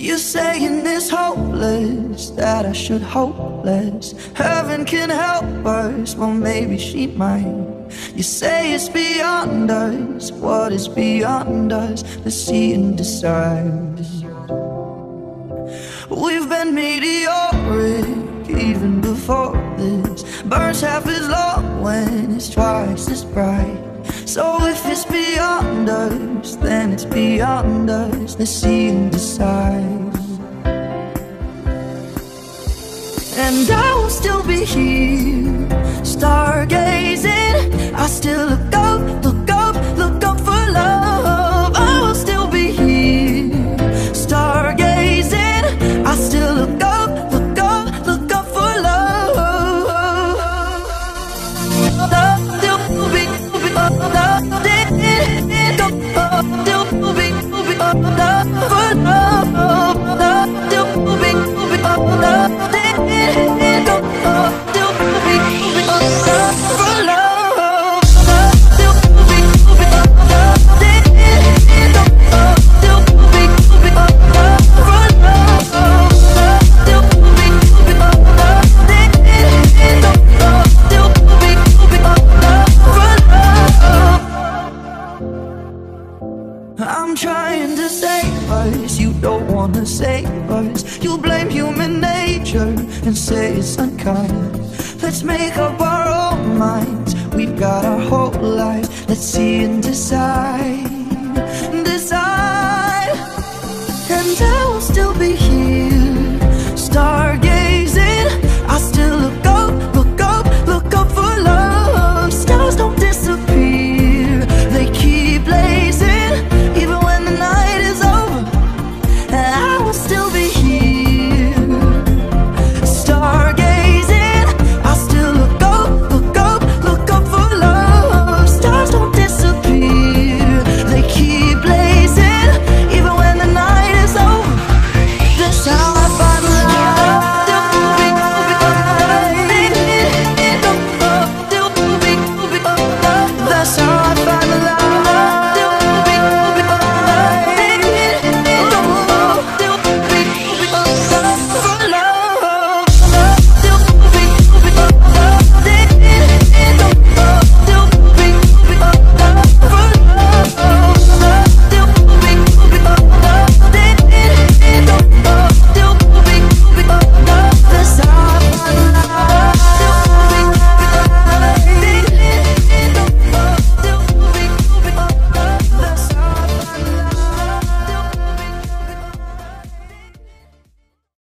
You saying it's hopeless, that I should hope less. Heaven can help us, well, maybe she might. You say it's beyond us, what is beyond us? Let's see and decide. We've been meteoric even before this. Burns half as long when it's twice as bright. So if it's beyond us, then it's beyond us. Let's see and decide. And I will still be here, stargazing. I still don't wanna save us. You blame human nature and say it's unkind. Let's make up our own minds, we've got our whole life. Let's see and decide.